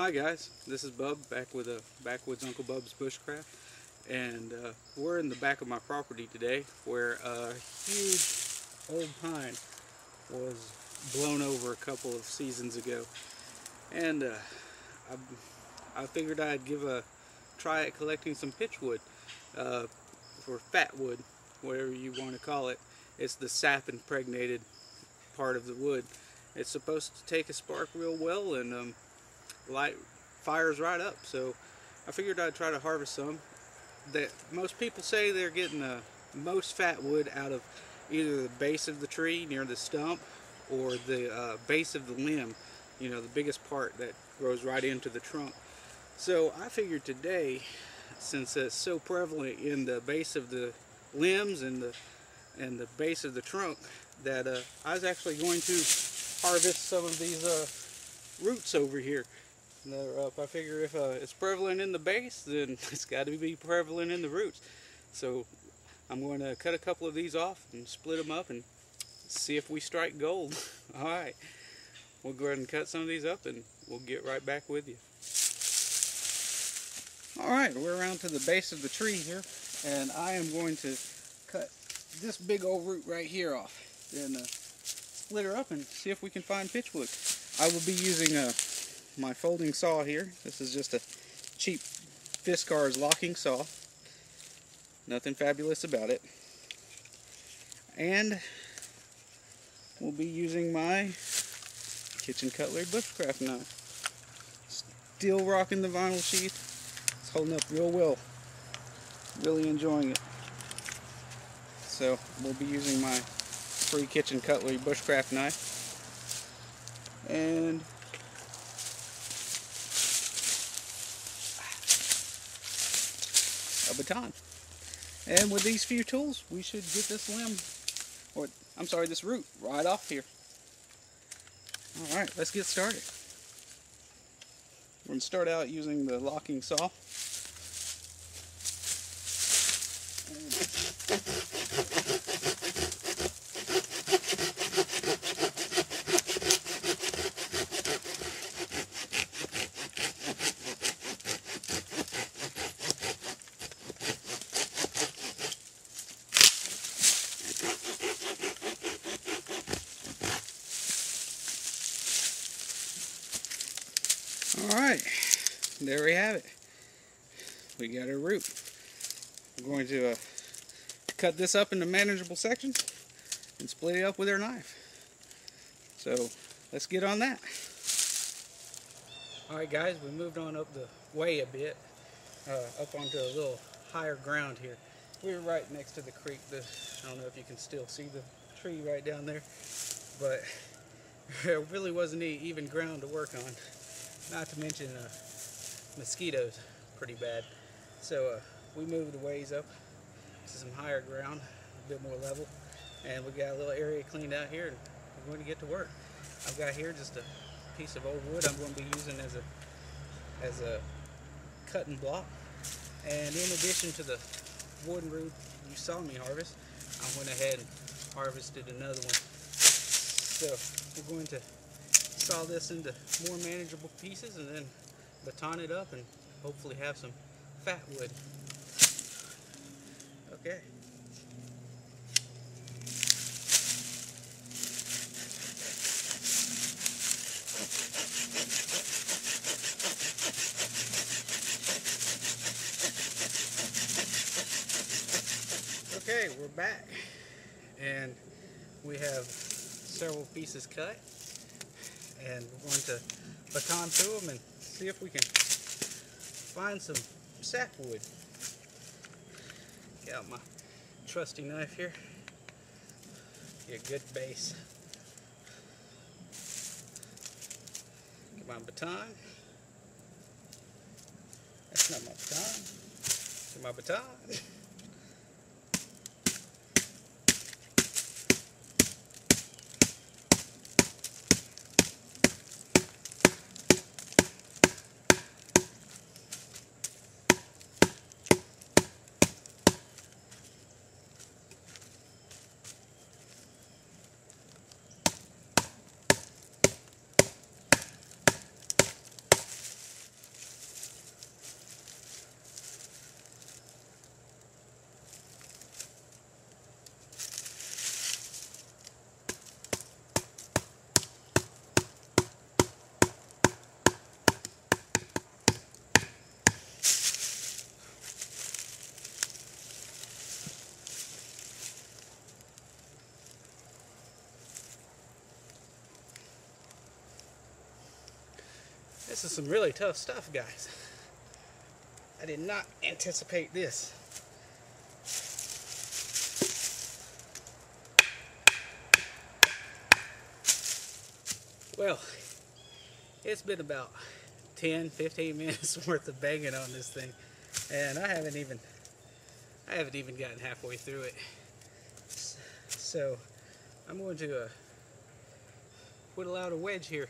Hi guys, this is Bub back with a Backwoods Uncle Bub's Bushcraft and uh, we're in the back of my property today where a huge old pine was blown over a couple of seasons ago and uh, I, I, figured I'd give a try at collecting some pitchwood uh, for fat wood, whatever you want to call it. It's the sap impregnated part of the wood. It's supposed to take a spark real well and um, light fires right up. So I figured I'd try to harvest some. That most people say they're getting the most fat wood out of either the base of the tree near the stump or the uh, base of the limb. You know, the biggest part that grows right into the trunk. So I figured today, since it's so prevalent in the base of the limbs and the and the base of the trunk, that uh, I was actually going to harvest some of these uh, roots over here. They're up. I figure if uh, it's prevalent in the base, then it's got to be prevalent in the roots. So I'm going to cut a couple of these off and split them up and see if we strike gold. All right. We'll go ahead and cut some of these up and we'll get right back with you. All right, we're around to the base of the tree here and I am going to cut this big old root right here off and uh, split her up and see if we can find pitchwood. I will be using a my folding saw here. This is just a cheap Fiskars locking saw. Nothing fabulous about it. And we'll be using my kitchen cutlery bushcraft knife. Still rocking the vinyl sheath. It's holding up real well. Really enjoying it. So we'll be using my free kitchen cutlery bushcraft knife. And a baton. And with these few tools, we should get this limb, or I'm sorry, this root right off here. All right, let's get started. We're to start out using the locking saw. Alright, there we have it. We got our root. I'm going to uh, cut this up into manageable sections and split it up with our knife. So let's get on that. Alright guys, we moved on up the way a bit, uh, up onto a little higher ground here. We're right next to the creek. I don't know if you can still see the tree right down there, but there really wasn't any even ground to work on. Not to mention uh, mosquitoes, pretty bad. So uh, we moved a ways up to some higher ground, a bit more level, and we got a little area cleaned out here, and we're going to get to work. I've got here just a piece of old wood I'm going to be using as a as a cutting block. And in addition to the wooden root you saw me harvest, I went ahead and harvested another one. So we're going to saw this into more manageable pieces and then baton it up and hopefully have some fat wood. Okay. Okay, we're back and we have several pieces cut and we're going to baton through them and see if we can find some sapwood. Get out my trusty knife here. Get a good base. Get my baton. That's not my baton. Get my baton. This is some really tough stuff, guys. I did not anticipate this. Well, it's been about 10, 15 minutes worth of banging on this thing, and I haven't even, I haven't even gotten halfway through it. So, I'm going to uh, whittle out a wedge here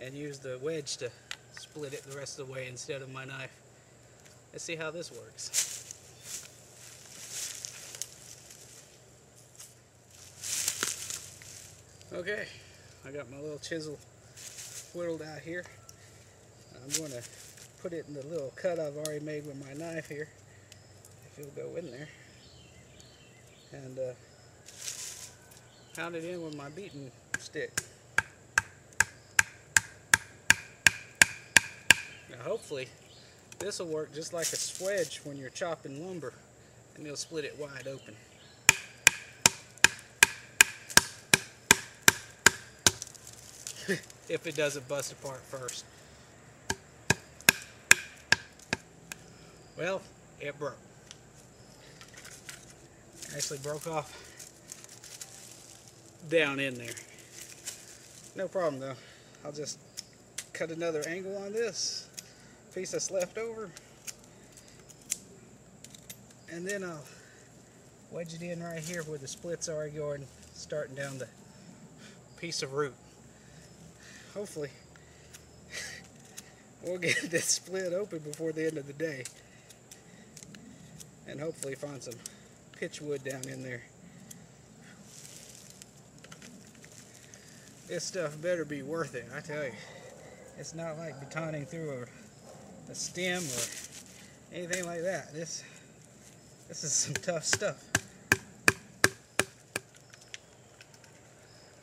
and use the wedge to split it the rest of the way instead of my knife. Let's see how this works. Okay, I got my little chisel whittled out here. I'm going to put it in the little cut I've already made with my knife here, if you'll go in there. And uh, pound it in with my beating stick. Now hopefully this will work just like a swedge when you're chopping lumber and it'll split it wide open. if it doesn't bust apart first. Well, it broke. Actually broke off down in there. No problem though. I'll just cut another angle on this piece that's left over. And then I'll wedge it in right here where the splits are going starting down the piece of root. Hopefully we'll get this split open before the end of the day. And hopefully find some pitch wood down in there. This stuff better be worth it I tell you. It's not like batoning through a, a stem or anything like that. This this is some tough stuff.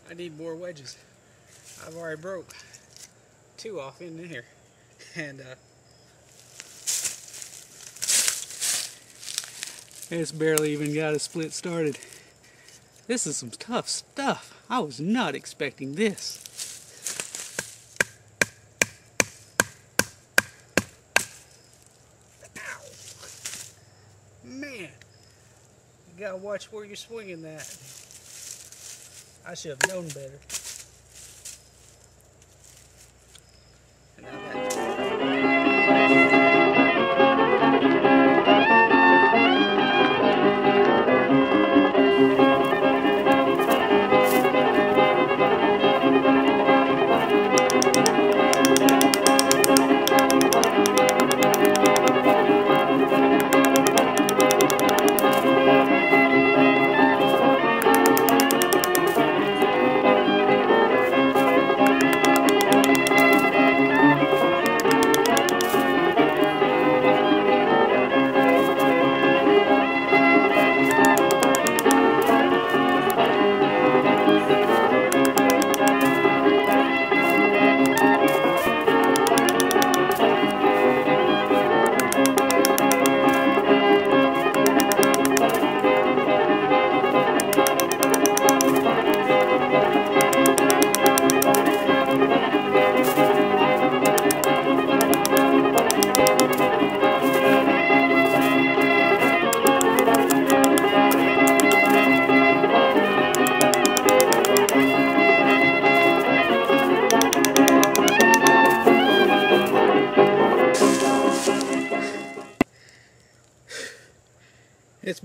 I need more wedges. I've already broke two off in here. And uh, it's barely even got a split started. This is some tough stuff. I was not expecting this gotta watch where you're swinging that. I should have known better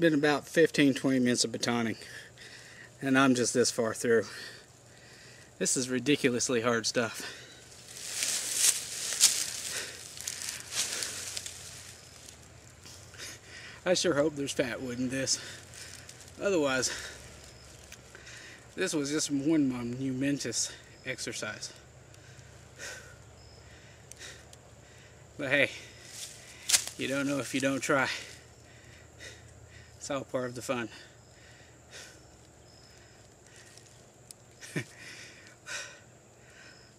been about 15-20 minutes of batoning and I'm just this far through. This is ridiculously hard stuff. I sure hope there's fat wood in this. Otherwise, this was just one monumentous exercise. But hey, you don't know if you don't try. All part of the fun.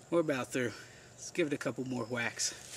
We're about through. Let's give it a couple more whacks.